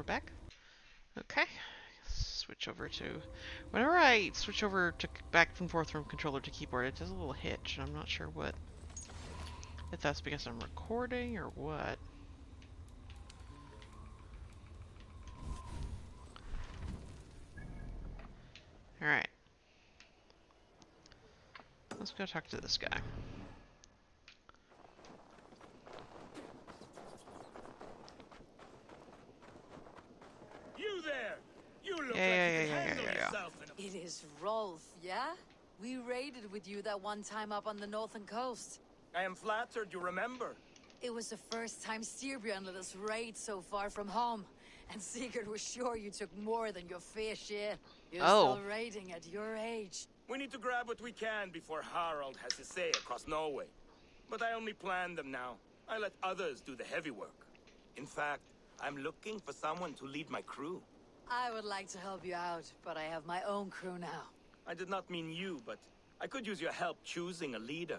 we're back. Okay. Switch over to... Whenever I switch over to back and forth from controller to keyboard, it does a little hitch, and I'm not sure what... If that's because I'm recording or what. Alright. Let's go talk to this guy. You there! You look Yeah, like yeah, you yeah, can yeah, handle yeah, yeah. yourself in a- It is Rolf, yeah? We raided with you that one time up on the northern coast. I am flattered you remember. It was the first time Styrbjörn let us raid so far from home. And Sigurd was sure you took more than your fair share. You're Oh. still raiding at your age. We need to grab what we can before Harald has his say across Norway. But I only plan them now. I let others do the heavy work. In fact, I'm looking for someone to lead my crew. I would like to help you out, but I have my own crew now. I did not mean you, but I could use your help choosing a leader.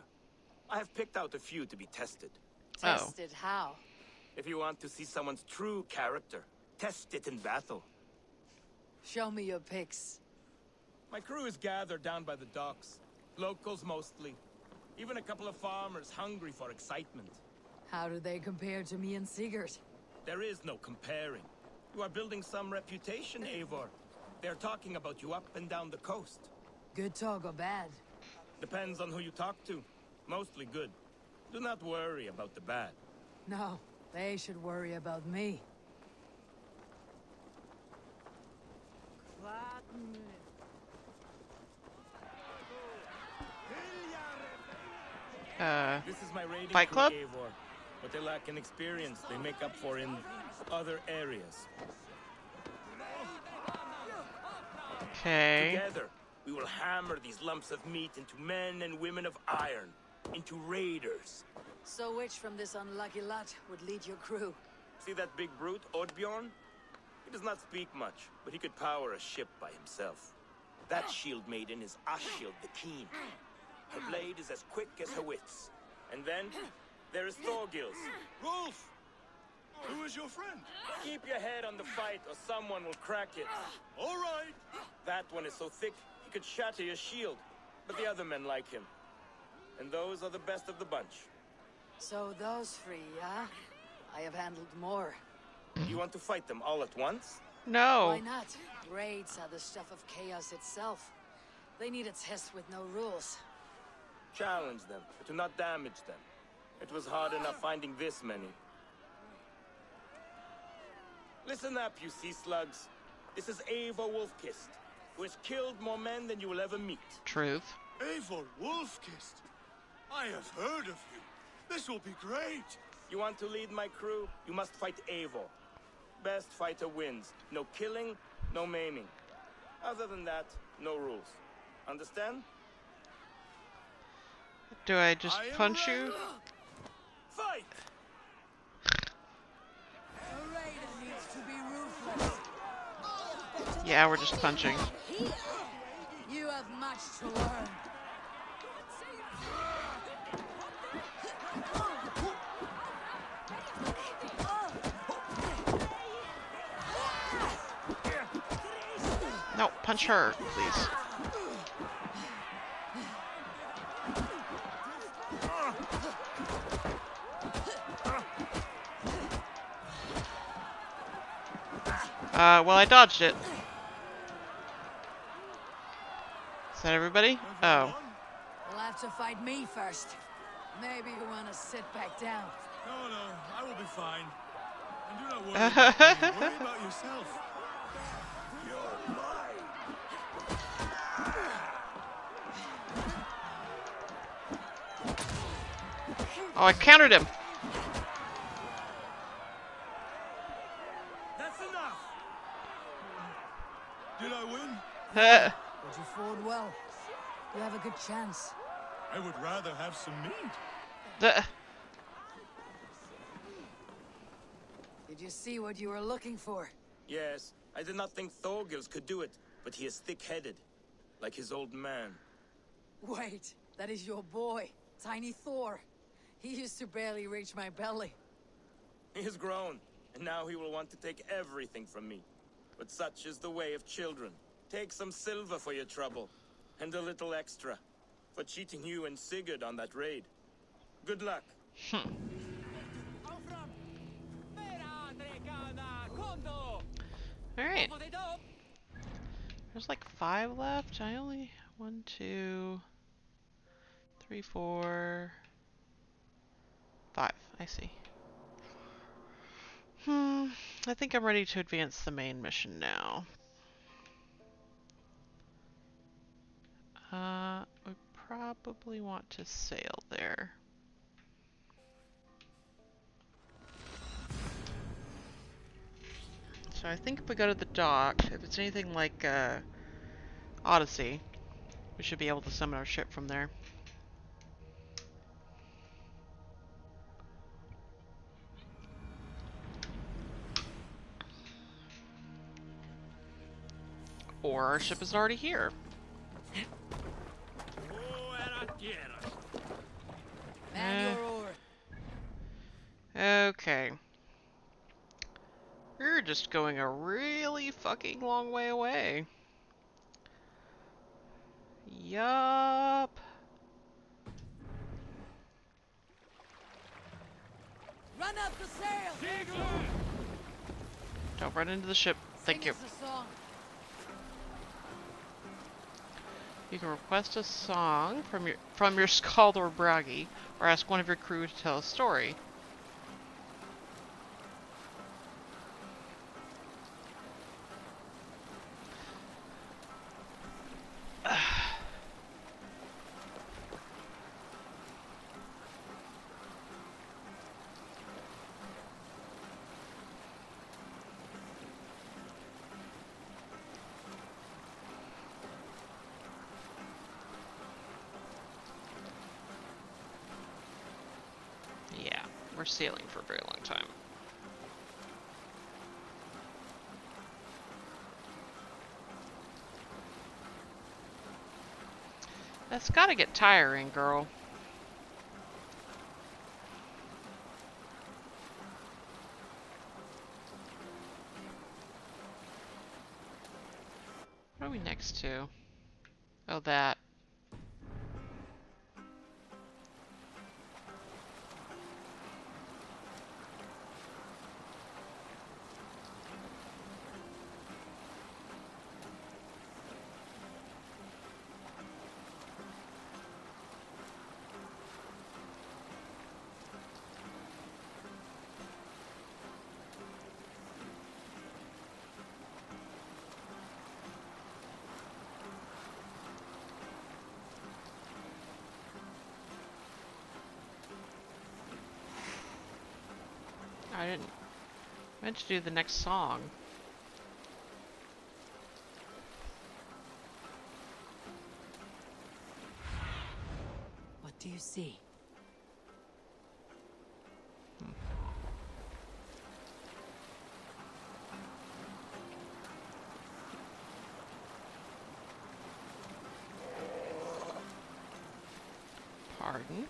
I have picked out a few to be tested. Oh. Tested how? If you want to see someone's true character, test it in battle. Show me your picks. My crew is gathered down by the docks. Locals mostly. Even a couple of farmers hungry for excitement. How do they compare to me and Sigurd? There is no comparing. You are building some reputation, Eivor. They're talking about you up and down the coast. Good talk or bad? Depends on who you talk to. Mostly good. Do not worry about the bad. No, they should worry about me. Uh, This is my raiding Fight Club? Eivor. But they lack an experience they make up for in other areas. okay. Together, we will hammer these lumps of meat into men and women of iron. Into raiders. So which from this unlucky lot would lead your crew? See that big brute, Oddbjorn? He does not speak much, but he could power a ship by himself. That shield maiden is Ashield the Keen. Her blade is as quick as her wits. And then, there is Thorgils. Rolf! Who is your friend? Keep your head on the fight or someone will crack it. All right. That one is so thick, he could shatter your shield. But the other men like him. And those are the best of the bunch. So those three, yeah? I have handled more. You want to fight them all at once? No. Why not? Raids are the stuff of chaos itself. They need a test with no rules. Challenge them, but do not damage them. It was hard enough finding this many. Listen up, you sea slugs. This is Eivor Wolf-Kissed, who has killed more men than you will ever meet. Truth. Eivor Wolf-Kissed. I have heard of you. This will be great. You want to lead my crew? You must fight Eivor. Best fighter wins. No killing, no maiming. Other than that, no rules. Understand? Do I just I punch ready. you? Fight! A raider needs to be ruthless. Yeah, we're just punching. You have much to learn. No, punch her, please. Uh, well, I dodged it. Is that everybody? Mm-hmm. Oh. Everyone? You'll have to fight me first. Maybe you want to sit back down. No, no, I will be fine. And do not worry about me. Worry about yourself. You're mine. Oh, I countered him. That's enough! Did I win? Uh, But you fought well. You have a good chance. I would rather have some meat. the- Did you see what you were looking for? Yes, I did not think Thorgils could do it, but he is thick-headed. Like his old man. Wait, that is your boy, Tiny Thor. He used to barely reach my belly. He has grown. And now he will want to take everything from me. But such is the way of children. Take some silver for your trouble. And a little extra. For cheating you and Sigurd on that raid. Good luck. Alright. There's like five left. I only one, two, three, four, five. I see. Hmm. I think I'm ready to advance the main mission now. Uh, we probably want to sail there. So I think if we go to the dock, if it's anything like uh, Odyssey, we should be able to summon our ship from there. Or our ship is already here. Eh. Okay. We're just going a really fucking long way away. Yup. Run up the sail. Don't run into the ship. Thank Sing you. us a song. You can request a song from your from your skald or bragi, or ask one of your crew to tell a story. Yeah, we're sailing for a very long time. That's gotta get tiring, girl. What are we next to? Oh, that. I didn't. I meant to do the next song. What do you see? Pardon?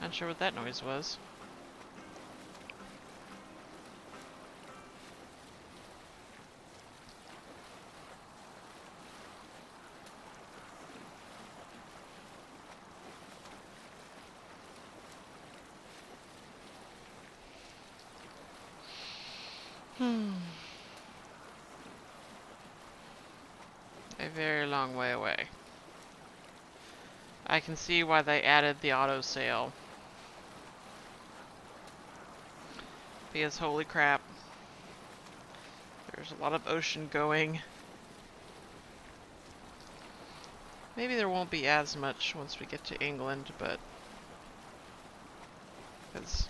Not sure what that noise was. Hmm. A very long way away. I can see why they added the auto sail. Because holy crap. There's a lot of ocean going. Maybe there won't be as much once we get to England, but... Cause,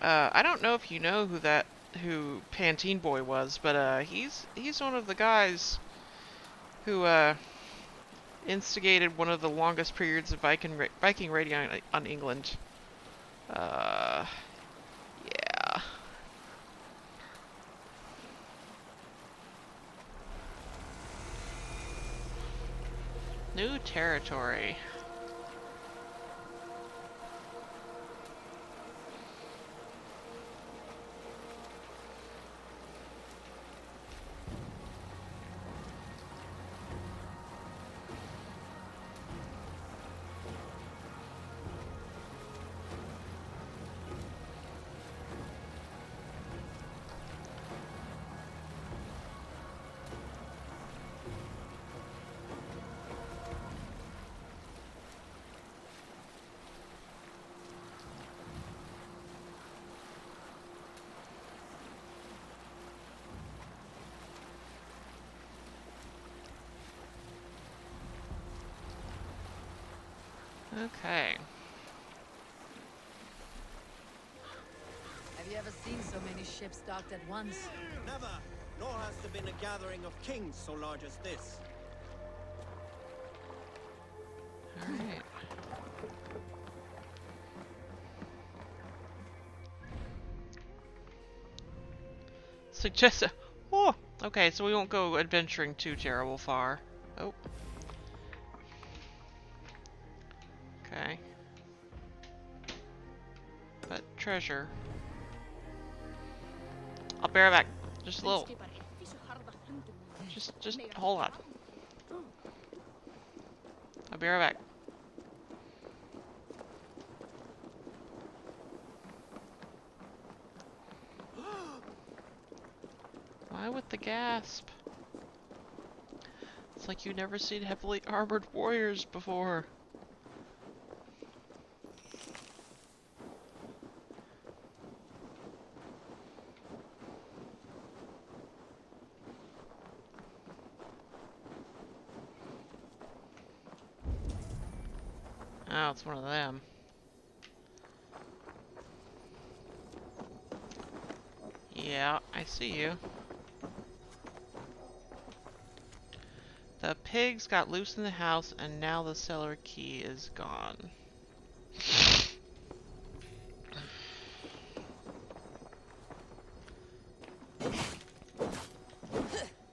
uh, I don't know if you know who that, who Pantene Boy was, but, uh, he's, he's one of the guys who, uh, instigated one of the longest periods of Viking, Viking raiding on, on England. Uh, New territory. Ships docked at once? Never, nor has there been a gathering of kings so large as this. Alright. Suggest Oh! Okay, so we won't go adventuring too terrible far. Oh. Okay. But treasure. I'll bear it back. Just a little. Just, just hold on. I'll be right back. Why with the gasp? It's like you've never seen heavily armored warriors before. Oh, it's one of them. Yeah, I see you. The pigs got loose in the house and now the cellar key is gone.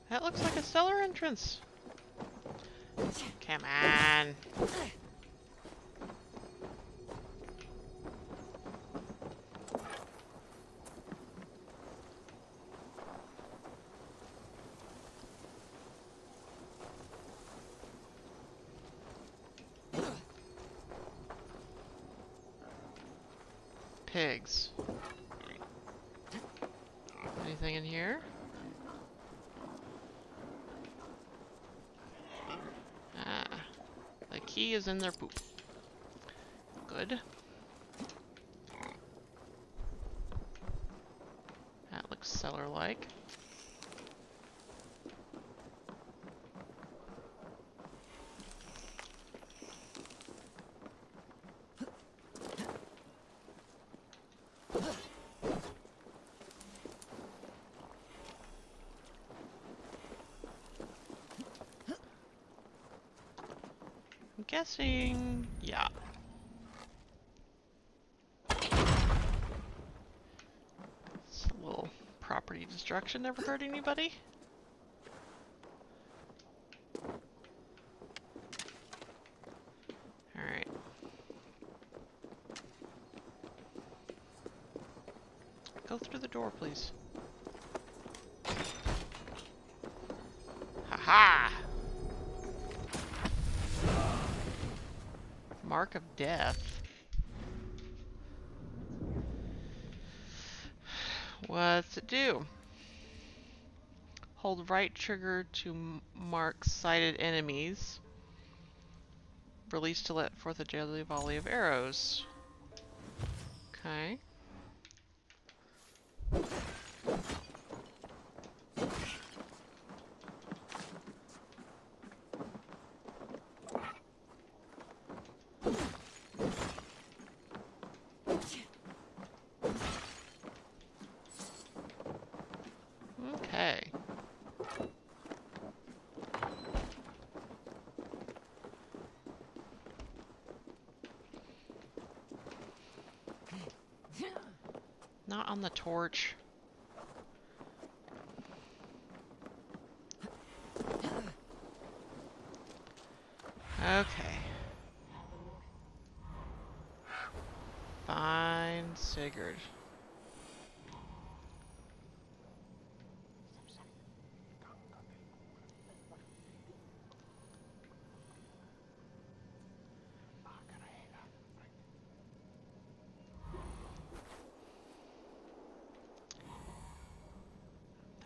That looks like a cellar entrance. Come on. Pigs. Anything in here? Ah. Is in their poop. Good. That looks cellar-like. I'm guessing, yeah. It's a little property destruction never hurt anybody. Alright. Go through the door, please. Ha-ha! Mark of death. What's it do? Hold right trigger to mark sighted enemies. Release to let forth a deadly volley of arrows. Okay. Not on the torch. Okay. Find Sigurd.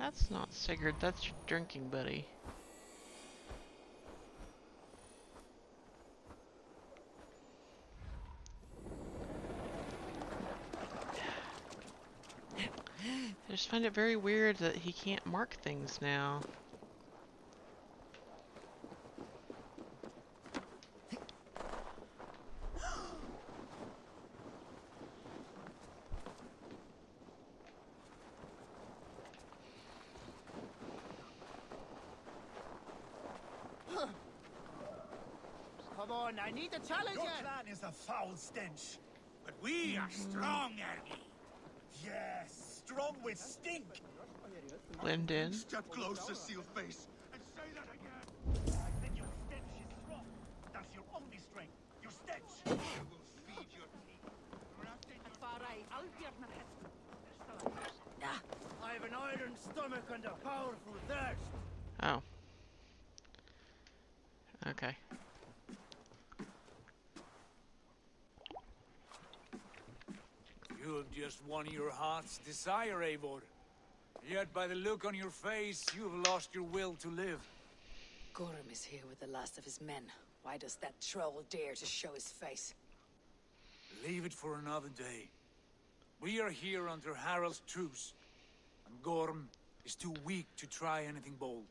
That's not Sigurd, that's your drinking buddy. I just find it very weird that he can't mark things now. One. I need a challenger. Your clan is a foul stench. But we are strong, Ernie. Yes, strong with stink. Blend in. Step closer, seal face, and say that again. I said your stench is strong. That's your only strength. Your stench. I will feed your teeth. Wrapped in your Ah, I have an iron stomach and a powerful thirst. Oh. Okay. Just won your heart's desire, Eivor. Yet by the look on your face, you have lost your will to live. Gorm is here with the last of his men. Why does that troll dare to show his face? Leave it for another day. We are here under Harald's truce, and Gorm is too weak to try anything bold.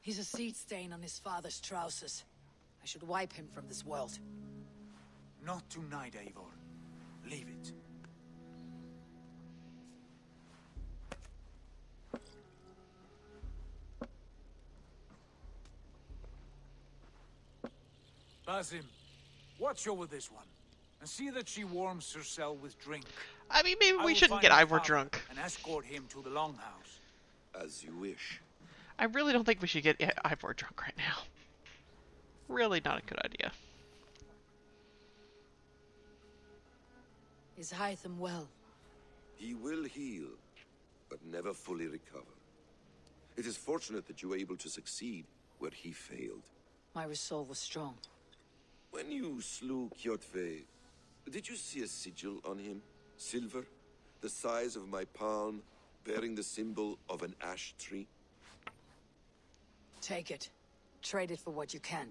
He's a seed stain on his father's trousers. I should wipe him from this world. Not tonight, Eivor. Leave it. Basim, watch over this one, and see that she warms herself with drink. I mean, maybe we shouldn't get Ivor drunk. And escort him to the longhouse. As you wish. I really don't think we should get Ivor drunk right now. Really not a good idea. Is Hytham well? He will heal, but never fully recover. It is fortunate that you were able to succeed where he failed. My resolve was strong. When you slew Kjotve, did you see a sigil on him? Silver? The size of my palm, bearing the symbol of an ash tree? Take it. Trade it for what you can.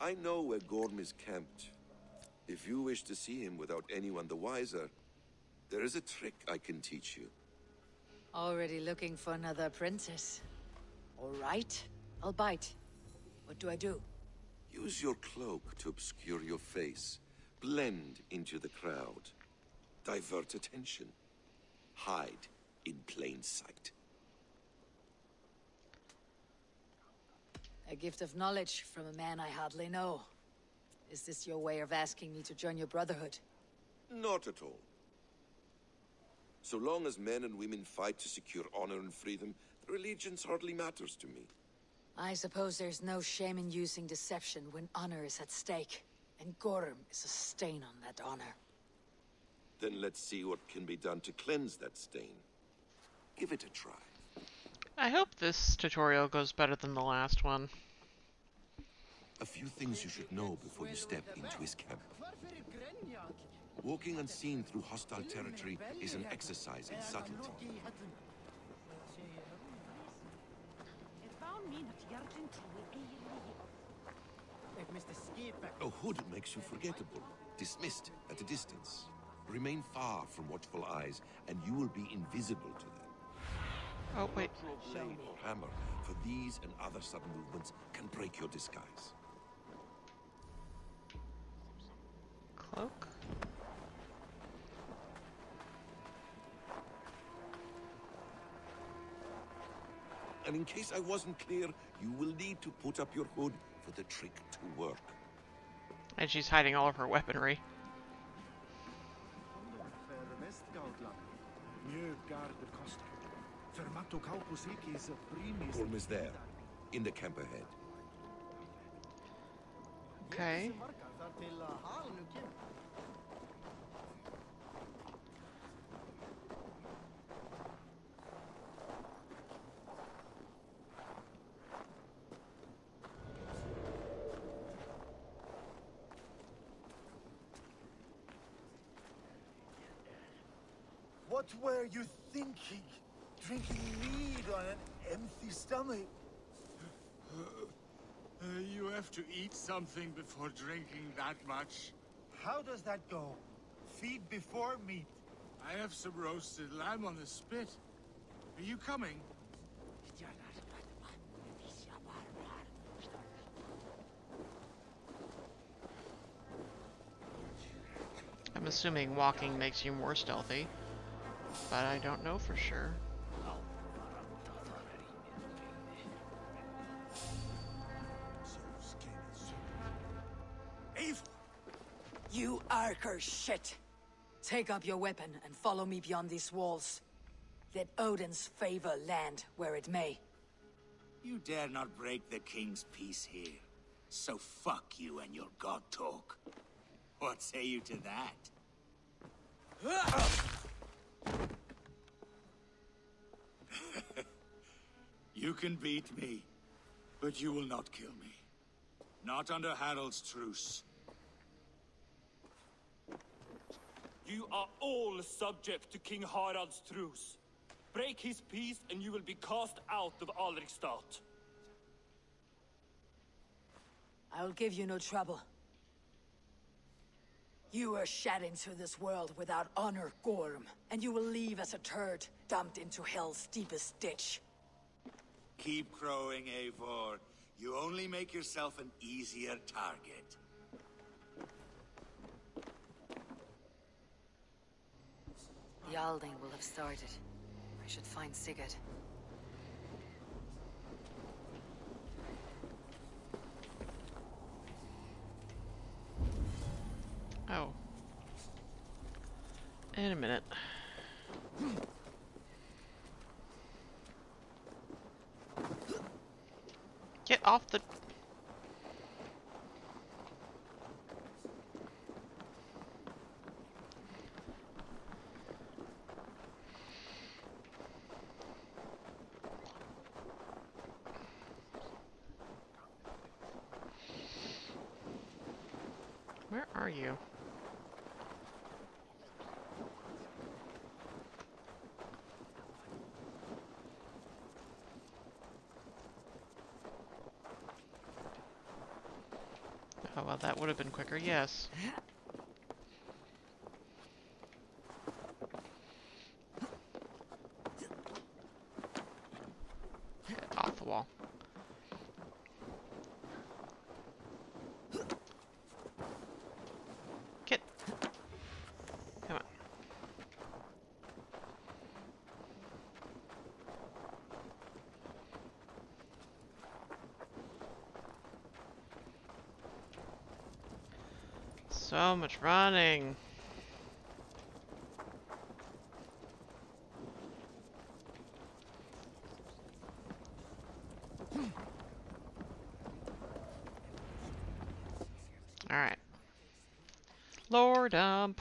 I know where Gorm is camped. If you wish to see him without anyone the wiser, there is a trick I can teach you. Already looking for another apprentice. All right, I'll bite. What do I do? Use your cloak to obscure your face. Blend into the crowd. Divert attention. Hide in plain sight. A gift of knowledge from a man I hardly know. Is this your way of asking me to join your brotherhood? Not at all. So long as men and women fight to secure honor and freedom, their allegiance hardly matters to me. I suppose there's no shame in using deception when honor is at stake. And Gorm is a stain on that honor. Then let's see what can be done to cleanse that stain. Give it a try. I hope this tutorial goes better than the last one. A few things you should know before you step into his camp. Walking unseen through hostile territory is an exercise in subtlety. A hood makes you forgettable, dismissed at a distance. Remain far from watchful eyes, and you will be invisible to them. Oh, wait. Blade or hammer, for these and other sudden movements can break your disguise. Cloak? And in case I wasn't clear, you will need to put up your hood for the trick to work. And she's hiding all of her weaponry. Gorm is there, in the camp ahead. Okay. What were you thinking? Drinking mead on an empty stomach? Uh, you have to eat something before drinking that much. How does that go? Feed before meat. I have some roasted lamb on the spit. Are you coming? I'm assuming walking makes you more stealthy, but I don't know for sure. You Arker shit! Take up your weapon and follow me beyond these walls. Let Odin's favor land where it may. You dare not break the king's peace here. So fuck you and your god talk. What say you to that? you can beat me, but you will not kill me. Not under Harald's truce. You are all subject to King Harald's truce. Break his peace and you will be cast out of Alrikstad. I'll give you no trouble. You were shed into this world without honor, Gorm, and you will leave as a turd, dumped into hell's deepest ditch. Keep crowing, Eivor. You only make yourself an easier target. The Althing will have started. I should find Sigurd. Oh. In a minute. Get off the... Where are you? Oh, well, that would have been quicker, yes. Get off the wall. Get. Come on. So much running. Alright. Lore dump.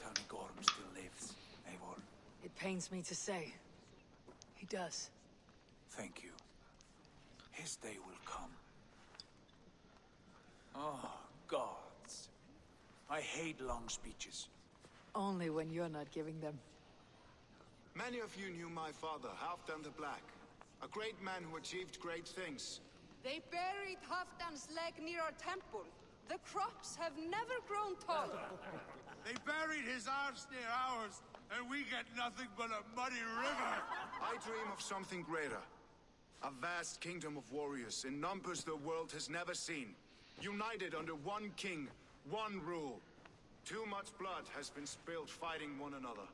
Tony Gorm still lives, Eivor. It pains me to say. He does. Thank you. His day will come. Oh, gods. I hate long speeches. Only when you're not giving them. Many of you knew my father, Halfdan the Black. A great man who achieved great things. They buried Halfdan's leg near our temple. The crops have never grown tall. They buried his arse near ours, and we get nothing but a muddy river. I dream of something greater. A vast kingdom of warriors in numbers the world has never seen. United under one king, one rule. Too much blood has been spilled fighting one another.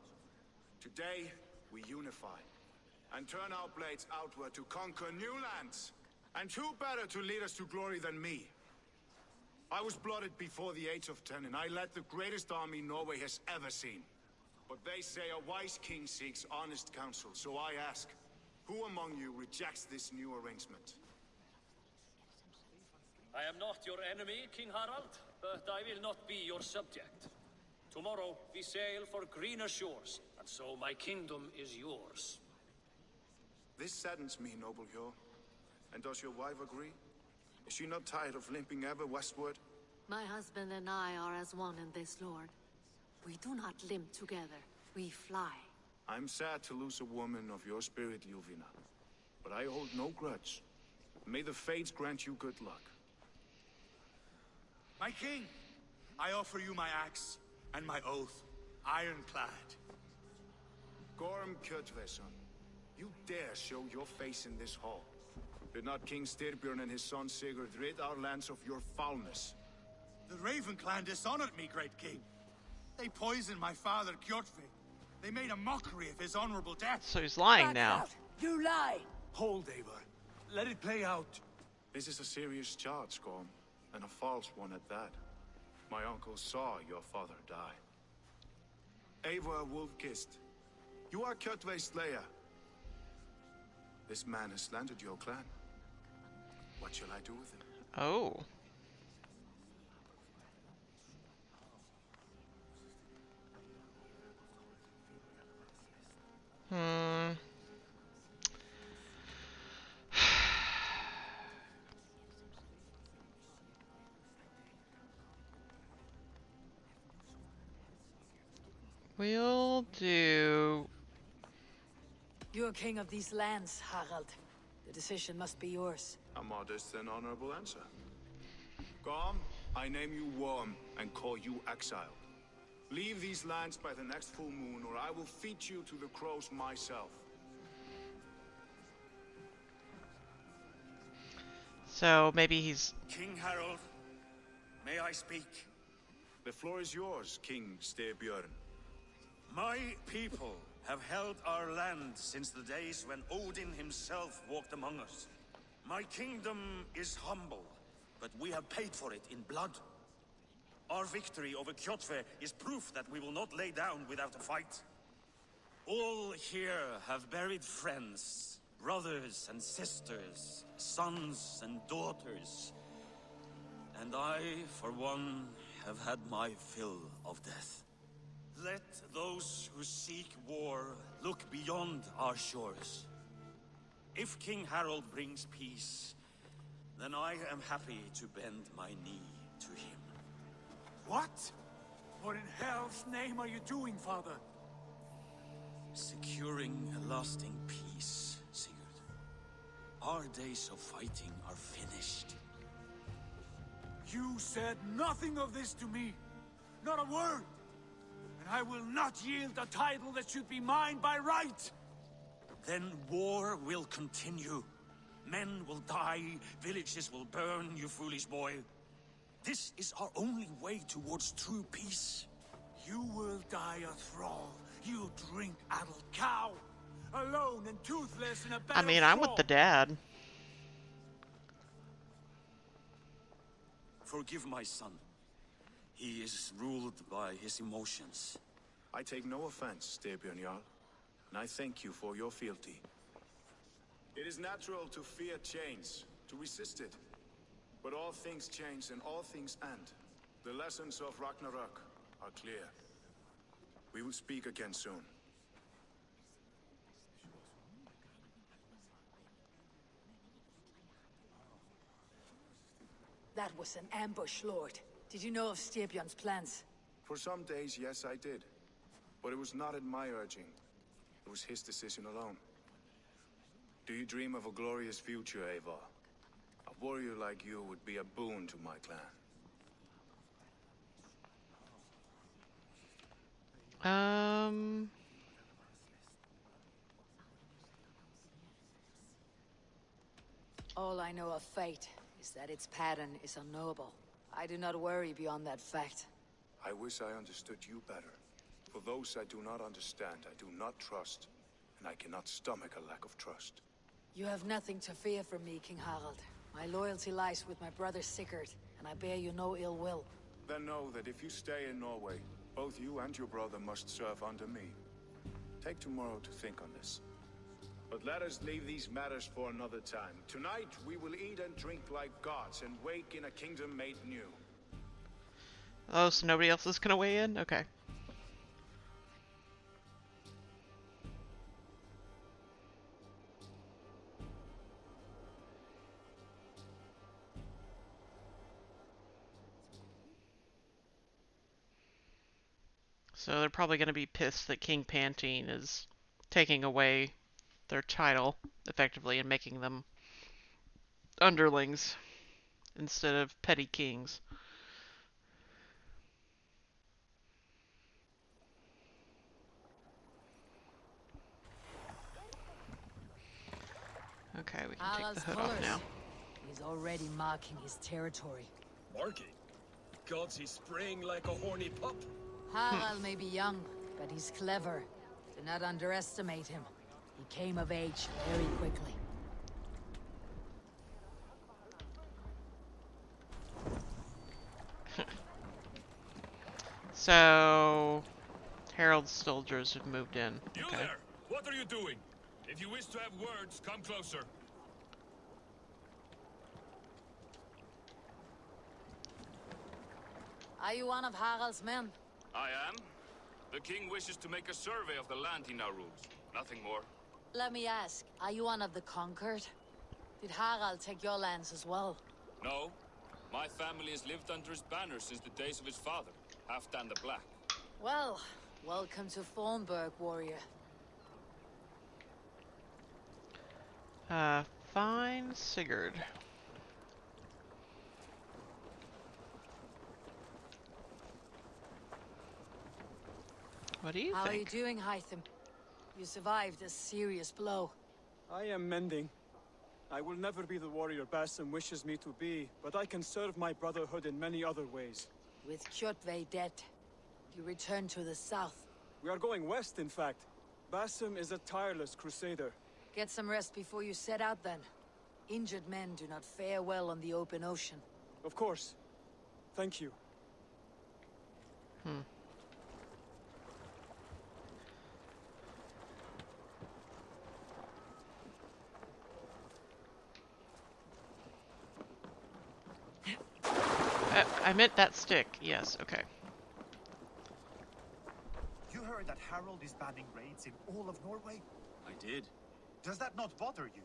Today, we unify. And turn our blades outward to conquer new lands. And who better to lead us to glory than me? I was blooded before the age of ten, and I led the greatest army Norway has ever seen. But they say a wise king seeks honest counsel, so I ask, who among you rejects this new arrangement? I am not your enemy, King Harald, but I will not be your subject. Tomorrow we sail for greener shores, and so my kingdom is yours. This saddens me, noble Hjor. And does your wife agree? Is she not tired of limping ever westward? My husband and I are as one in this, Lord. We do not limp together. We fly. I'm sad to lose a woman of your spirit, Yuvina. But I hold no grudge. May the fates grant you good luck. My king, I offer you my axe and my oath, ironclad. Gorm Kjötveson, you dare show your face in this hall. Did not King Styrbjörn and his son Sigurd rid our lands of your foulness? The Raven clan dishonored me, great king. They poisoned my father, Kjotve. They made a mockery of his honorable death. So he's lying now. You lie! Hold, Eivor. Let it play out. This is a serious charge, Gorm, and a false one at that. My uncle saw your father die. Eivor Wolf-Kissed, you are Kjotve's slayer. This man has slandered your clan. What shall I do with him? Oh. Hmm. We'll do... You're king of these lands, Harald. The decision must be yours. A modest and honorable answer. Gorm, I name you Worm and call you exiled. Leave these lands by the next full moon, or I will feed you to the crows myself. So maybe he's... King Harald, may I speak? The floor is yours, King Styrbjörn. My people have held our land since the days when Odin himself walked among us. My kingdom is humble, but we have paid for it in blood. Our victory over Kjotve is proof that we will not lay down without a fight. All here have buried friends, brothers and sisters, sons and daughters. And I, for one, have had my fill of death. Let those who seek war look beyond our shores. If King Harald brings peace, then I am happy to bend my knee to him. What? What in hell's name are you doing, father? Securing a lasting peace, Sigurd. Our days of fighting are finished. You said nothing of this to me. Not a word. And I will not yield a title that should be mine by right. Then war will continue. Men will die, villages will burn, you foolish boy. This is our only way towards true peace. You will die a thrall. You drink addled cow. Alone and toothless in a bed I mean, I'm with the dad. Forgive my son. He is ruled by his emotions. I take no offense, Styrbjörn Jarl, and I thank you for your fealty. It is natural to fear change, to resist it. But all things change and all things end. The lessons of Ragnarok are clear. We will speak again soon. That was an ambush, Lord. Did you know of Styrbjörn's plans? For some days, yes, I did. But it was not at my urging. It was his decision alone. Do you dream of a glorious future, Eivor? A warrior like you would be a boon to my clan. Um... All I know of fate is that its pattern is unknowable. I do not worry beyond that fact. I wish I understood you better. For those I do not understand, I do not trust, and I cannot stomach a lack of trust. You have nothing to fear from me, King Harald. My loyalty lies with my brother Sigurd, and I bear you no ill will. Then know that if you stay in Norway, both you and your brother must serve under me. Take tomorrow to think on this. But let us leave these matters for another time. Tonight, we will eat and drink like gods and wake in a kingdom made new. Oh, so nobody else is gonna weigh in? Okay. So they're probably gonna be pissed that King Pantene is taking away their title, effectively, and making them underlings instead of petty kings. Okay, we can take the hood off now. He's already marking his territory. Marking? Gods, he's spraying like a horny pup. Harald may be young, but he's clever. Do not underestimate him. He came of age very quickly. So, Harald's soldiers have moved in. You okay. there! What are you doing? If you wish to have words, come closer. Are you one of Harald's men? I am. The king wishes to make a survey of the land he now rules. Nothing more. Let me ask, are you one of the conquered? Did Harald take your lands as well? No. My family has lived under his banner since the days of his father, Halfdan the Black. Well, welcome to Fornburg, warrior. Uh, fine Sigurd. What do you How are you doing, Hytham? You survived a serious blow. I am mending. I will never be the warrior Basim wishes me to be, but I can serve my brotherhood in many other ways. With Kjotve dead, you return to the south. We are going west, in fact. Basim is a tireless crusader. Get some rest before you set out then. Injured men do not fare well on the open ocean. Of course. Thank you. Hmm. Uh, I meant that stick. Yes, okay. You heard that Harald is banning raids in all of Norway? I did. Does that not bother you?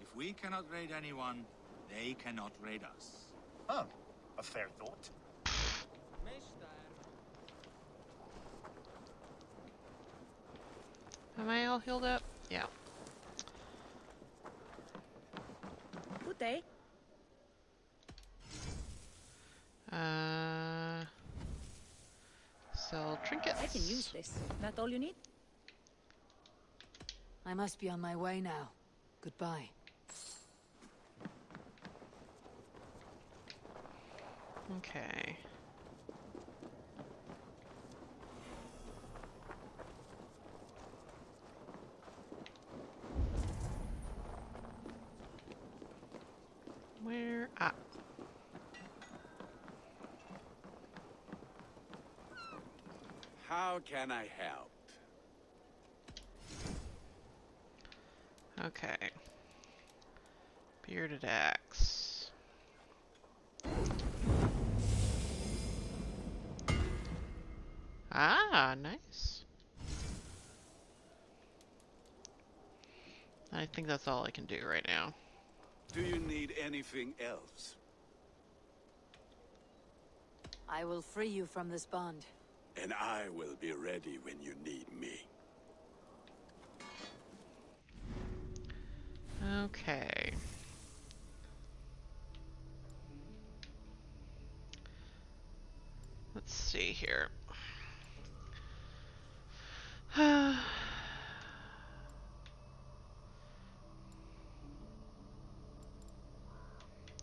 If we cannot raid anyone, they cannot raid us. Huh. A fair thought. Am I all healed up? Yeah. Good day. Uh, sell trinkets. I can use this. That all you need? I must be on my way now. Goodbye. Okay. Where? Ah. How can I help? Okay. Bearded axe. Ah, nice. I think that's all I can do right now. Do you need anything else? I will free you from this bond. And I will be ready when you need me. Okay. Let's see here.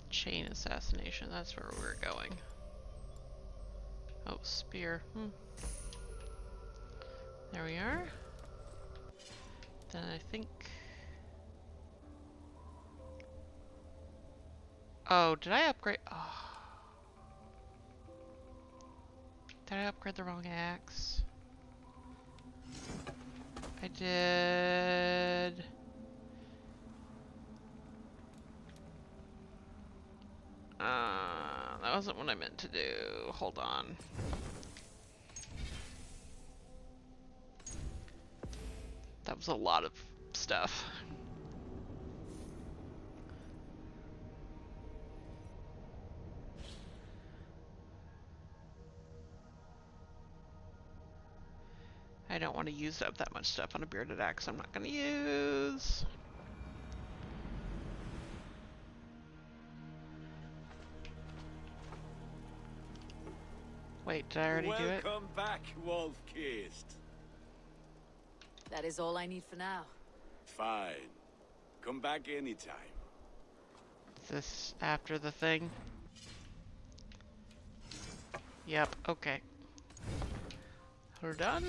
Chain assassination, that's where we're going. Spear. Hmm. There we are. Then I think... Oh, did I upgrade? Oh. Did I upgrade the wrong axe? I did... Uh, that wasn't what I meant to do. Hold on. That was a lot of stuff. I don't want to use up that much stuff on a bearded axe I'm not going to use. Wait, did I already Welcome do it? Welcome back, Wolf-Kissed. That is all I need for now. Fine. Come back anytime. This after the thing? Yep, okay. We're done.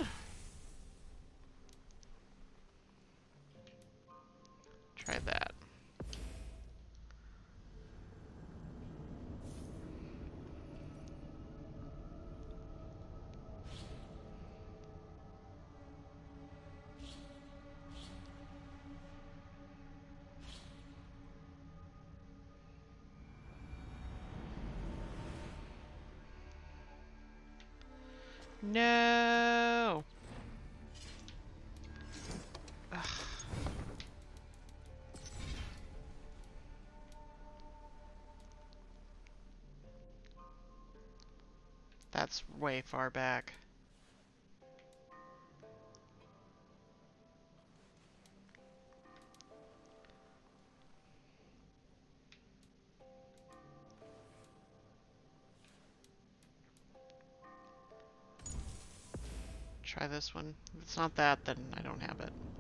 Try that. Way far back. Try this one. If it's not that, then I don't have it.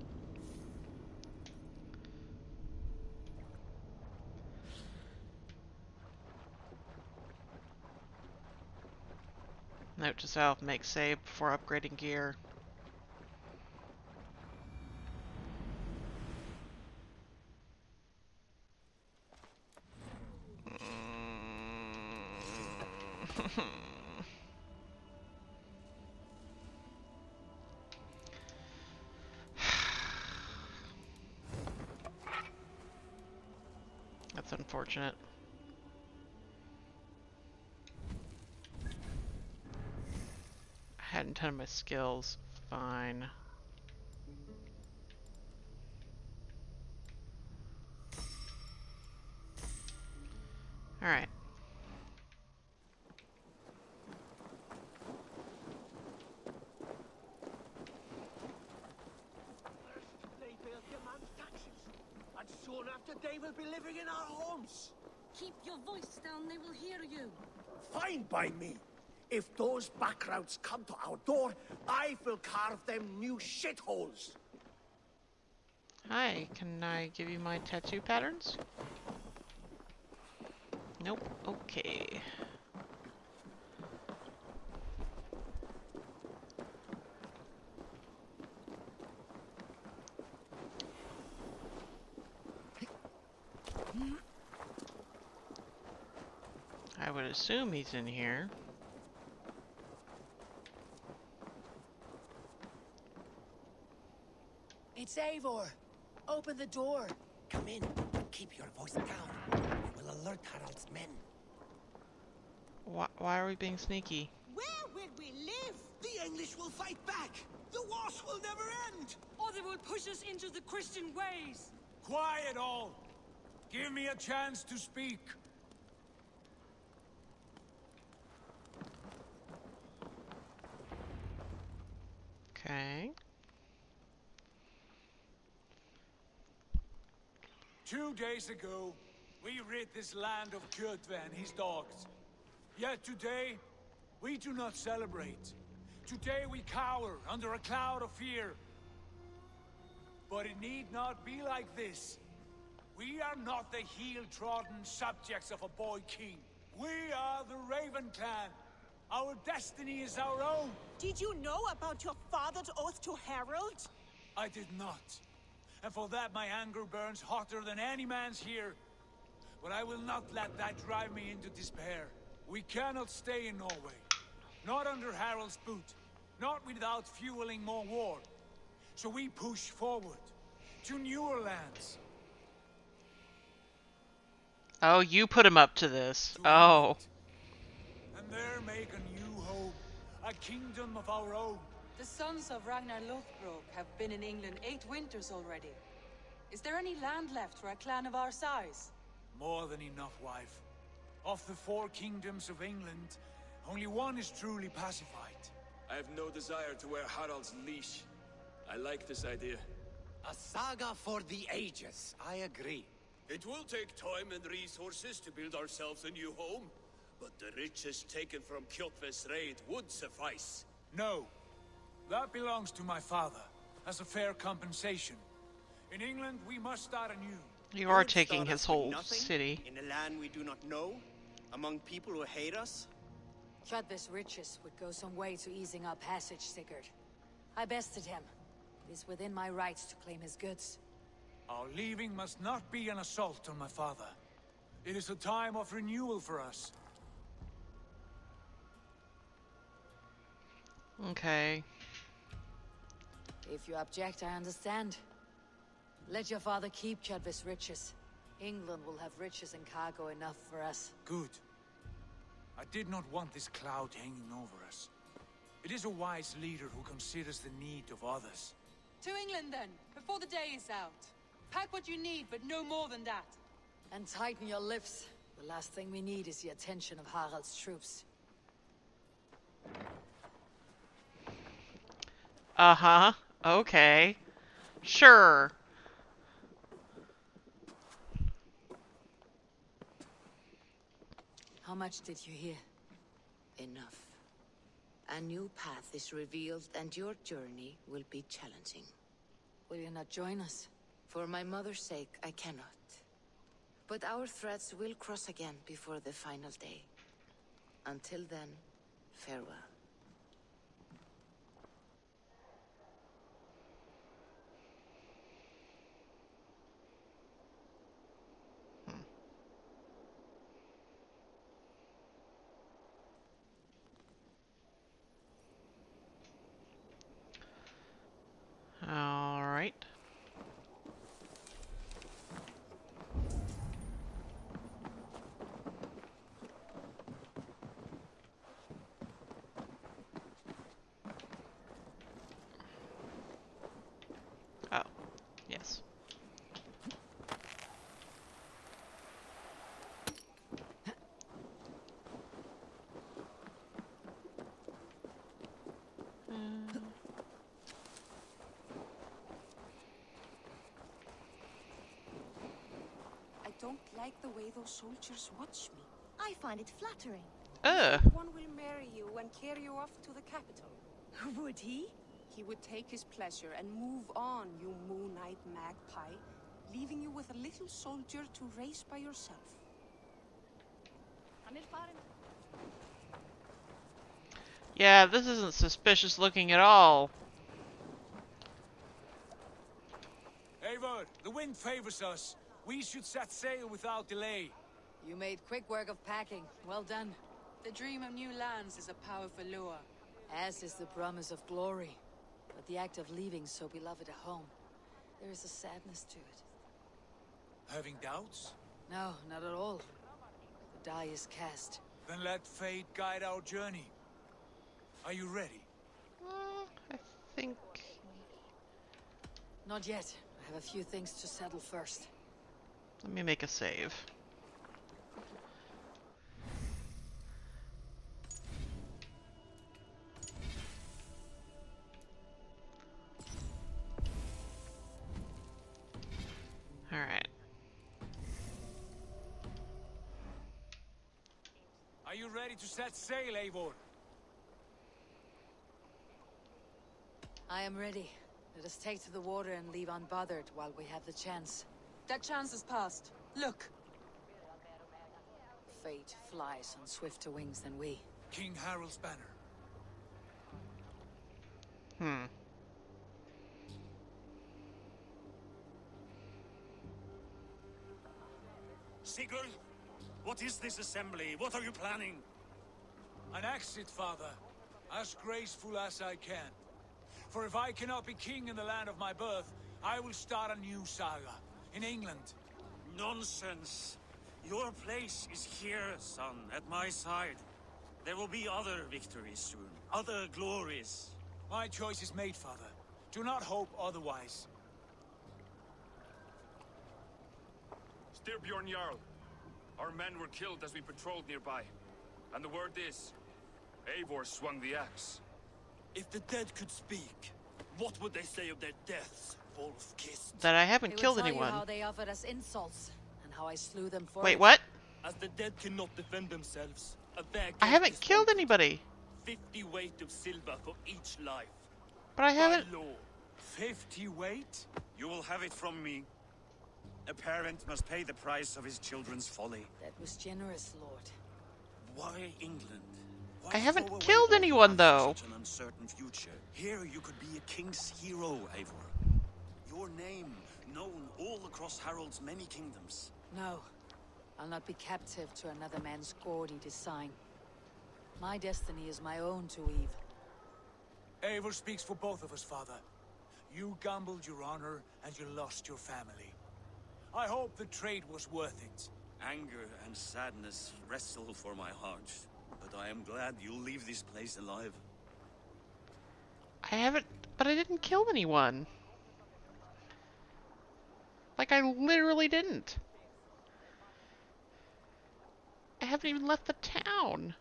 Note to self, make save before upgrading gear. That's unfortunate. I hadn't my skills. Fine. Alright. They built your taxes, and soon after they will be living in our homes. Keep your voice down, they will hear you. Fine by me. If those bakraufs come to our door, I will carve them new shitholes. Hi, can I give you my tattoo patterns? Nope. Okay. I would assume he's in here. It's Eivor. Open the door. Come in, but keep your voice down. We will alert Harald's men. Why, why are we being sneaky? Where will we live? The English will fight back. The wars will never end. Or they will push us into the Christian ways. Quiet all! Give me a chance to speak. Okay. Two days ago, we rid this land of Kjotve and his dogs. Yet today, we do not celebrate. Today we cower under a cloud of fear. But it need not be like this. We are not the heel-trodden subjects of a boy king. We are the Raven Clan. Our destiny is our own. Did you know about your father's oath to Harald? I did not. And for that my anger burns hotter than any man's here. But I will not let that drive me into despair. We cannot stay in Norway. Not under Harald's boot. Not without fueling more war. So we push forward. To newer lands. Oh, you put him up to this. Oh. And there make a new home. A kingdom of our own. The sons of Ragnar Lothbrok have been in England eight winters already. Is there any land left for a clan of our size? More than enough, wife. Of the four kingdoms of England, only one is truly pacified. I have no desire to wear Harald's leash. I like this idea. A saga for the ages. I agree. It will take time and resources to build ourselves a new home, but the riches taken from Kjotve's raid would suffice. No. That belongs to my father, as a fair compensation. In England, we must start anew. You are taking his whole city. In a land we do not know? Among people who hate us? Kjotve's riches would go some way to easing our passage, Sigurd. I bested him. It is within my rights to claim his goods. Our leaving must not be an assault on my father. It is a time of renewal for us. Okay. If you object, I understand. Let your father keep Kjotve's riches. England will have riches and cargo enough for us. Good. I did not want this cloud hanging over us. It is a wise leader who considers the need of others. To England then, before the day is out. Pack what you need, but no more than that. And tighten your lips. The last thing we need is the attention of Harald's troops. Uh-huh. Okay. Sure. How much did you hear? Enough. A new path is revealed and your journey will be challenging. Will you not join us? For my mother's sake, I cannot. But our threads will cross again before the final day. Until then, farewell. All right. Oh, yes. I don't like the way those soldiers watch me. I find it flattering. Ugh. One will marry you and carry you off to the capital. Would he? He would take his pleasure and move on, you Moon Knight magpie, leaving you with a little soldier to raise by yourself. Yeah, this isn't suspicious looking at all. Eivor, the wind favors us. We should set sail without delay. You made quick work of packing. Well done. The dream of new lands is a powerful lure. As is the promise of glory. But the act of leaving so beloved a home, there is a sadness to it. Having doubts? No, not at all. The die is cast. Then let fate guide our journey. Are you ready? I think... Not yet. I have a few things to settle first. Let me make a save. Alright. Are you ready to set sail, Eivor? I am ready. Let us take to the water and leave unbothered while we have the chance. That chance is past. Look. Fate flies on swifter wings than we. King Harald's banner. Hmm. Sigurd, what is this assembly? What are you planning? An exit, father. As graceful as I can. For if I cannot be king in the land of my birth, I will start a new saga. In England. Nonsense. Your place is here, son, at my side. There will be other victories soon. Other glories. My choice is made, father. Do not hope otherwise. Styrbjorn Jarl. Our men were killed as we patrolled nearby. And the word is, Eivor swung the axe. If the dead could speak, what would they say of their deaths, wolf-kissed? That I haven't They killed tell anyone. You how they offered us insults and how I slew them for Wait, it. what? As the dead cannot defend themselves, a bear I haven't killed wanted. anybody. Fifty weight of silver for each life. But I haven't... By law. Fifty weight? You will have it from me. A parent must pay the price of his children's folly. That was generous, Lord. Why England? Why I haven't killed anyone, though. an uncertain future. Here you could be a king's hero, Eivor. Your name known all across Harald's many kingdoms. No. I'll not be captive to another man's gaudy design. My destiny is my own to weave. Eivor speaks for both of us, father. You gambled your honor, and you lost your family. I hope the trade was worth it. Anger and sadness wrestle for my heart, but I am glad you'll leave this place alive. I haven't, but I didn't kill anyone. Like, I literally didn't. I haven't even left the town.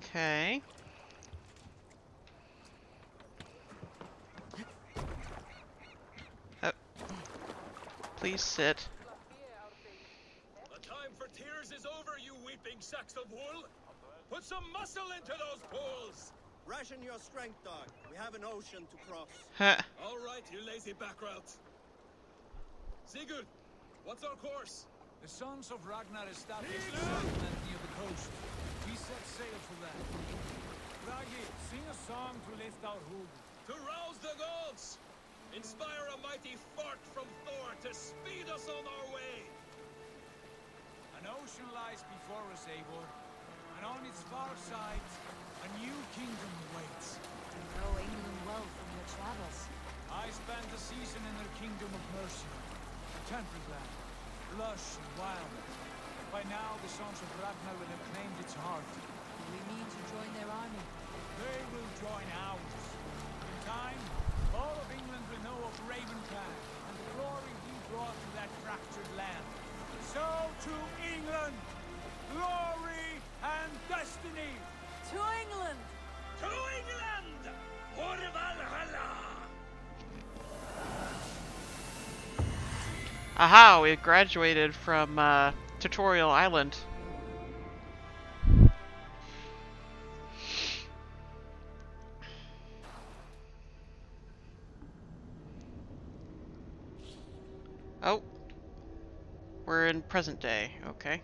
Okay. Oh. Please sit. The time for tears is over, you weeping sacks of wool. Put some muscle into those pools. Ration your strength, dog. We have an ocean to cross. Huh. All right, you lazy bakrauf. Sigurd, what's our course? The sons of Ragnar established a settlement near the coast. We set sail for that. Ragi, sing a song to lift our hood. To rouse the gods! Inspire a mighty fart from Thor to speed us on our way! An ocean lies before us, Eivor, and on its far side, a new kingdom waits. You know England well from your travels. I spent a season in their kingdom of Mercia, a temperate land, lush and wild. By now, the sons of Ragnar will have claimed its heart. Do we mean to join their army? They will join ours. In time, all of England will know of Ravenclan and the glory we brought to that fractured land. So to England, glory and destiny. To England! To England! For Valhalla! Aha, we graduated from uh, Tutorial Island. In present day, okay.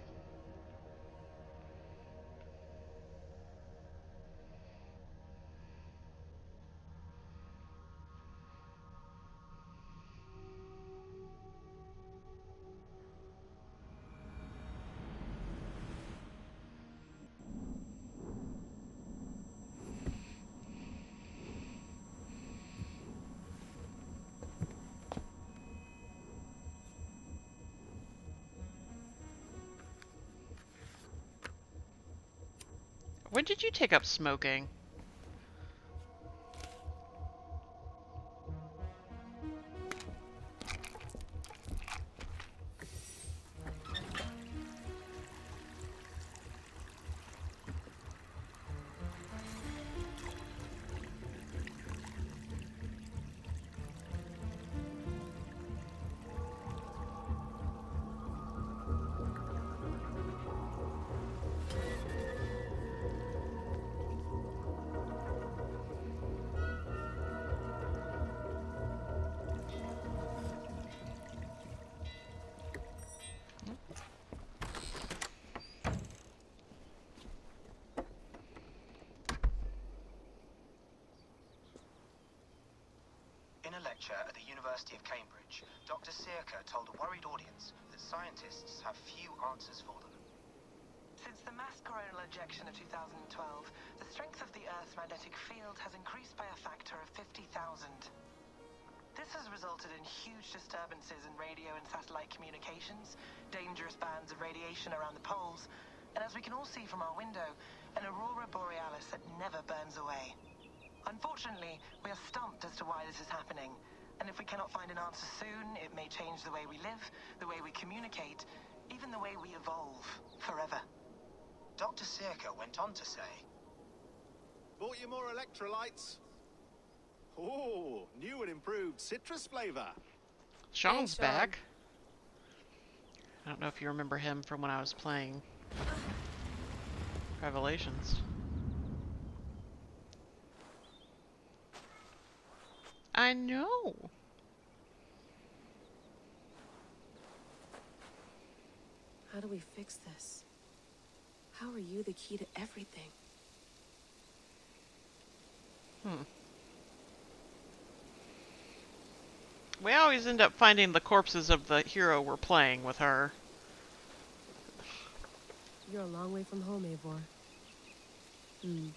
Did you take up smoking? In a lecture at the University of Cambridge, Dr. Searcher told a worried audience that scientists have few answers for them. Since the mass coronal ejection of 2012, the strength of the Earth's magnetic field has increased by a factor of 50,000. This has resulted in huge disturbances in radio and satellite communications, dangerous bands of radiation around the poles, and as we can all see from our window, an aurora borealis that never burns away. Unfortunately, we are stumped as to why this is happening, and if we cannot find an answer soon, it may change the way we live, the way we communicate, even the way we evolve, forever. Dr. Searcher went on to say, Bought you more electrolytes? Oh, new and improved citrus flavor. Sean's Sean. back. I don't know if you remember him from when I was playing Revelations. I know. How do we fix this? How are you the key to everything? Hmm. We always end up finding the corpses of the hero we're playing with her. You're a long way from home, Eivor. Hmm.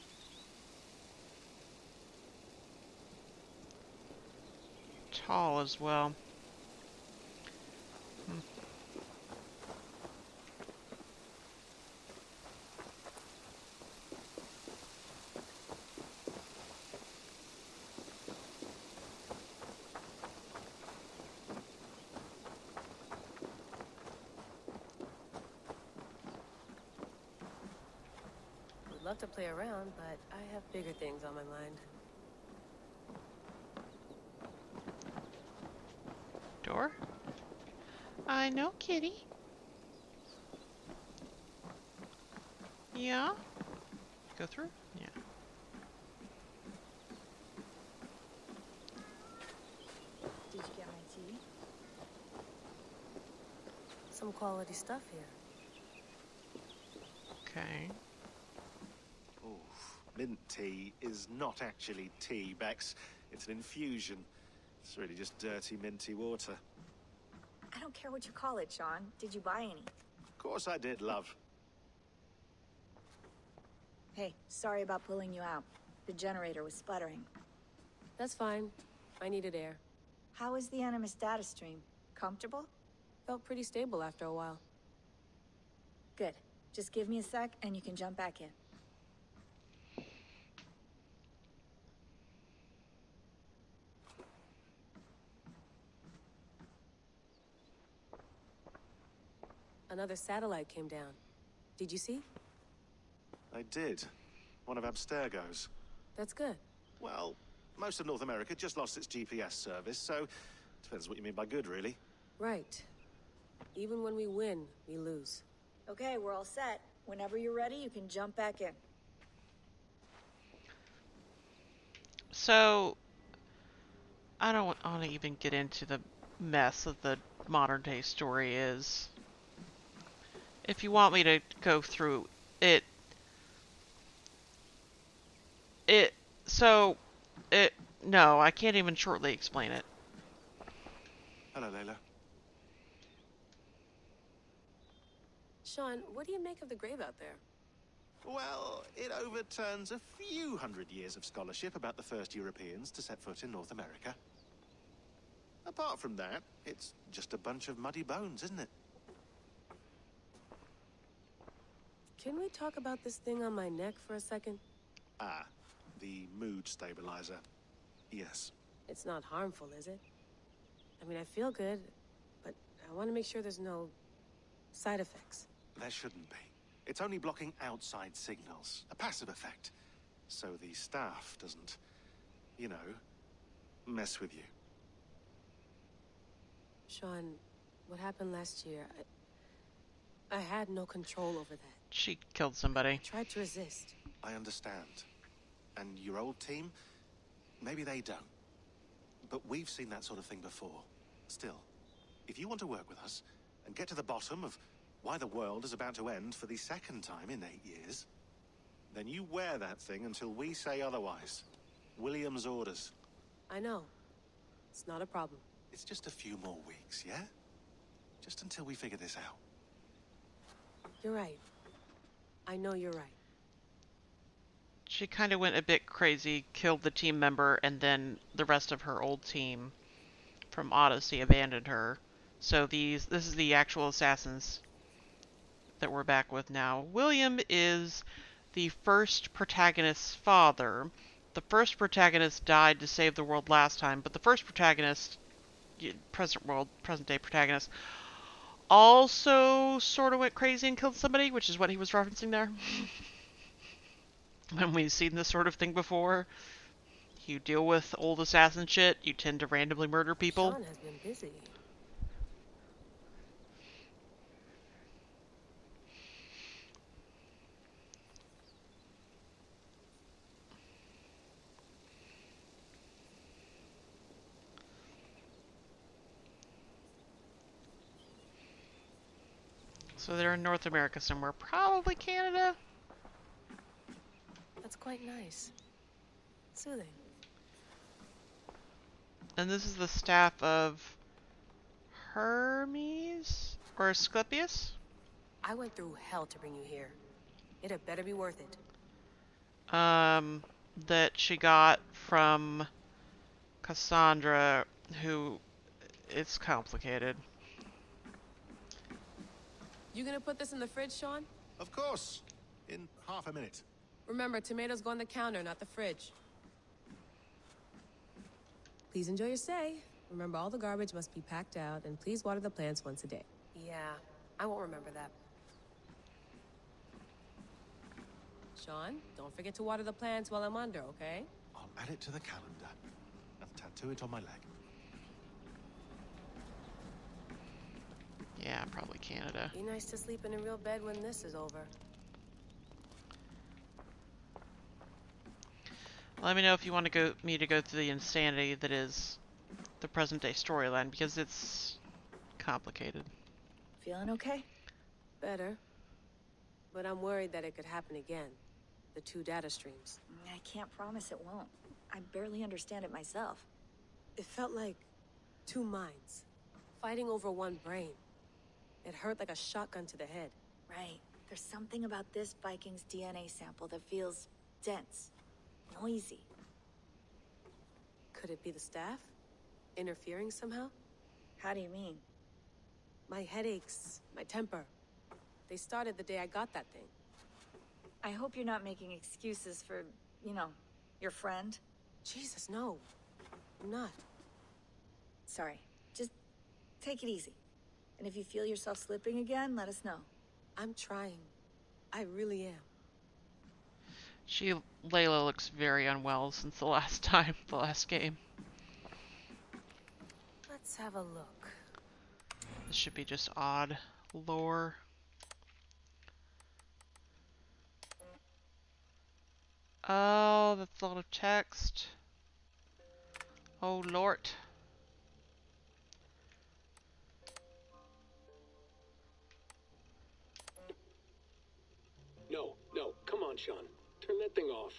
Tall as well. Would love to play around, but I have bigger things on my mind. Door? Uh, I know, kitty. Yeah? Go through? Yeah. Did you get my tea? Some quality stuff here. Okay. Oof. Mint tea is not actually tea, Bex. It's an infusion. It's really just dirty, minty water. I don't care what you call it, Sean. Did you buy any? Of course I did, love. Hey, sorry about pulling you out. The generator was sputtering. That's fine. I needed air. How is the Animus data stream? Comfortable? Felt pretty stable after a while. Good. Just give me a sec and you can jump back in. Another satellite came down. Did you see? I did. One of Abstergo's. That's good. Well, most of North America just lost its GPS service, so depends what you mean by good, really. Right. Even when we win, we lose. Okay, we're all set. Whenever you're ready, you can jump back in. So, I don't want to even get into the mess of the modern day story is. If you want me to go through it, it, so, it, no, I can't even shortly explain it. Hello, Layla. Sean, what do you make of the grave out there? Well, it overturns a few hundred years of scholarship about the first Europeans to set foot in North America. Apart from that, it's just a bunch of muddy bones, isn't it? Can we talk about this thing on my neck for a second? Ah, the mood stabilizer. Yes. It's not harmful, is it? I mean, I feel good, but I want to make sure there's no side effects. There shouldn't be. It's only blocking outside signals, a passive effect. So the staff doesn't, you know, mess with you. Sean, what happened last year, I, I had no control over that. She killed somebody. I tried to resist. I understand. And your old team, maybe they don't. But we've seen that sort of thing before. Still, if you want to work with us and get to the bottom of why the world is about to end for the second time in eight years, then you wear that thing until we say otherwise. William's orders. I know. It's not a problem. It's just a few more weeks, yeah? Just until we figure this out. You're right. I know you're right. She kind of went a bit crazy, killed the team member, and then the rest of her old team from Odyssey abandoned her. So these this is the actual assassins that we're back with now. William is the first protagonist's father. The first protagonist died to save the world last time, but the first protagonist, present world, present day protagonist, also sort of went crazy and killed somebody, which is what he was referencing there. when we've seen this sort of thing before, you deal with old assassin shit, you tend to randomly murder people. So they're in North America somewhere, probably Canada. That's quite nice. Soothing. And this is the staff of Hermes or Asclepius? I went through hell to bring you here. It had better be worth it. Um, that she got from Cassandra, who it's complicated. You gonna put this in the fridge, Sean? Of course. In half a minute. Remember, tomatoes go on the counter, not the fridge. Please enjoy your stay. Remember, all the garbage must be packed out, and please water the plants once a day. Yeah, I won't remember that. Sean, don't forget to water the plants while I'm under, okay? I'll add it to the calendar I'll tattoo it on my leg. Yeah, probably Canada. Be nice to sleep in a real bed when this is over. Let me know if you want to go me to go through the insanity that is the present day storyline because it's complicated. Feeling okay? Better. But I'm worried that it could happen again. The two data streams. I can't promise it won't. I barely understand it myself. It felt like two minds, fighting over one brain. It hurt like a shotgun to the head. Right. There's something about this Viking's DNA sample that feels dense, noisy. Could it be the staff? Interfering somehow? How do you mean? My headaches, my temper. They started the day I got that thing. I hope you're not making excuses for, you know, your friend. Jesus, no. I'm not. Sorry. Just take it easy. And if you feel yourself slipping again, let us know. I'm trying. I really am. She, Layla looks very unwell since the last time, the last game. Let's have a look. This should be just odd lore. Oh, that's a lot of text. Oh, Lord. On, Sean. Turn that thing off.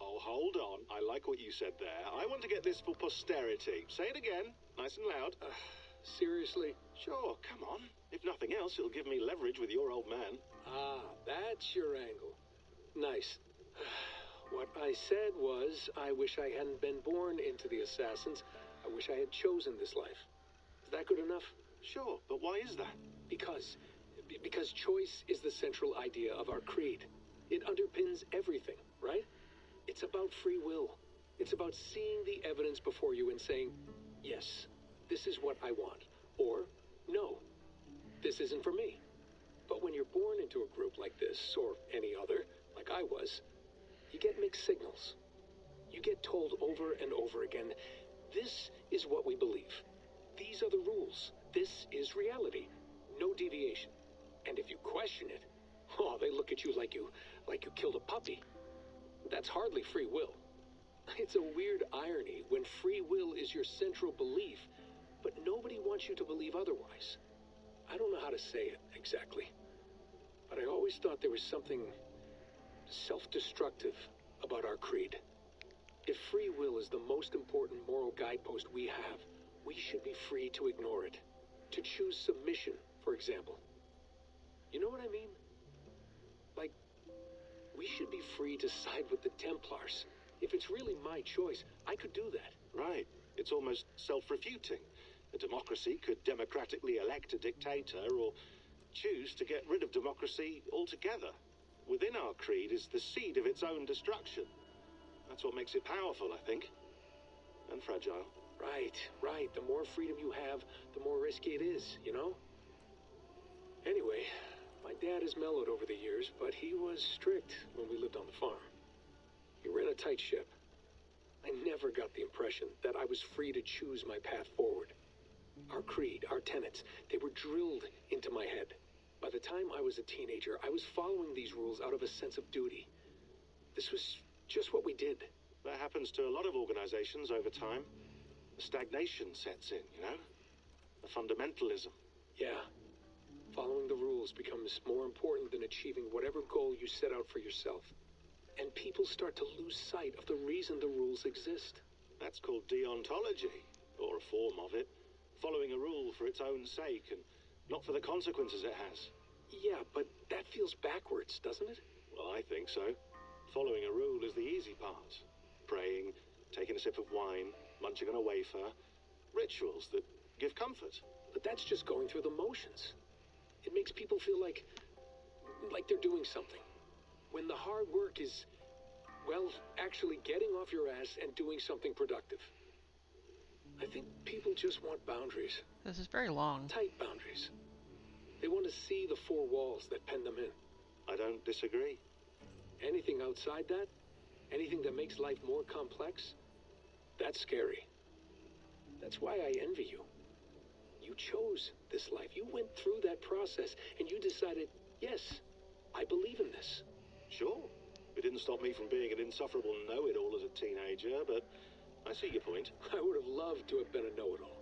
Oh, hold on. I like what you said there. I want to get this for posterity. Say it again, nice and loud. Uh, seriously? Sure, come on. If nothing else, it'll give me leverage with your old man. Ah, that's your angle. Nice. What I said was, I wish I hadn't been born into the Assassins. I wish I had chosen this life. Is that good enough? Sure, but why is that? Because. Because choice is the central idea of our creed. It underpins everything, right? It's about free will. It's about seeing the evidence before you and saying, yes, this is what I want. Or, no, this isn't for me. But when you're born into a group like this, or any other, like I was, you get mixed signals. You get told over and over again, this is what we believe. These are the rules. This is reality. No deviation. And if you question it, oh, they look at you like you like you killed a puppy. That's hardly free will. It's a weird irony when free will is your central belief, but nobody wants you to believe otherwise. I don't know how to say it exactly, but I always thought there was something self-destructive about our creed. If free will is the most important moral guidepost we have, we should be free to ignore it. To choose submission, for example. You know what I mean? We should be free to side with the Templars. If it's really my choice, I could do that. Right. It's almost self-refuting. A democracy could democratically elect a dictator or choose to get rid of democracy altogether. Within our creed is the seed of its own destruction. That's what makes it powerful, I think. And fragile. Right, right. The more freedom you have, the more risky it is, you know? Anyway, my dad has mellowed over the years, but he was strict when we lived on the farm. He ran a tight ship. I never got the impression that I was free to choose my path forward. Our creed, our tenets, they were drilled into my head. By the time I was a teenager, I was following these rules out of a sense of duty. This was just what we did. That happens to a lot of organizations over time. Stagnation sets in, you know? The fundamentalism. Yeah. Following the rules becomes more important than achieving whatever goal you set out for yourself. And people start to lose sight of the reason the rules exist. That's called deontology, or a form of it. Following a rule for its own sake and not for the consequences it has. Yeah, but that feels backwards, doesn't it? Well, I think so. Following a rule is the easy part. Praying, taking a sip of wine, munching on a wafer. Rituals that give comfort. But that's just going through the motions. It makes people feel like. like they're doing something. When the hard work is. well, actually getting off your ass and doing something productive. I think people just want boundaries. This is very long. Tight boundaries. They want to see the four walls that pen them in. I don't disagree. Anything outside that, anything that makes life more complex, that's scary. That's why I envy you. You chose this life. You went through that process and you decided, yes, I believe in this. Sure. It didn't stop me from being an insufferable know-it-all as a teenager, but I see your point. I would have loved to have been a know-it-all.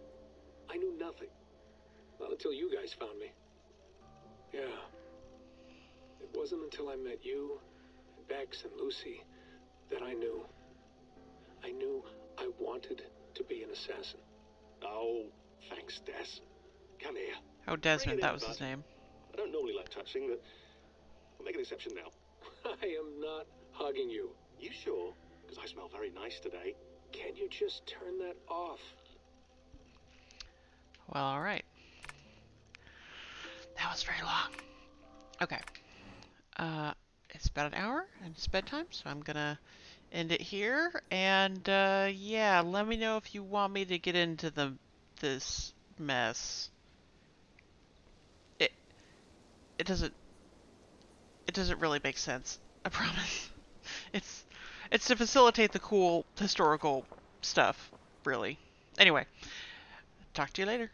I knew nothing. Not until you guys found me. Yeah. It wasn't until I met you, and Bex, and Lucy that I knew. I knew I wanted to be an assassin. Oh, thanks, Des. Come here. Oh, Desmond, that was his name. I don't normally like touching, but I'll make an exception now. I am not hugging you. You sure? Because I smell very nice today. Can you just turn that off? Well, alright. That was very long. Okay. Uh, it's about an hour and it's bedtime, so I'm gonna end it here. And, uh, yeah, let me know if you want me to get into the this mess. It, it doesn't, it doesn't really make sense. I promise. It's, it's to facilitate the cool historical stuff, really. Anyway, talk to you later.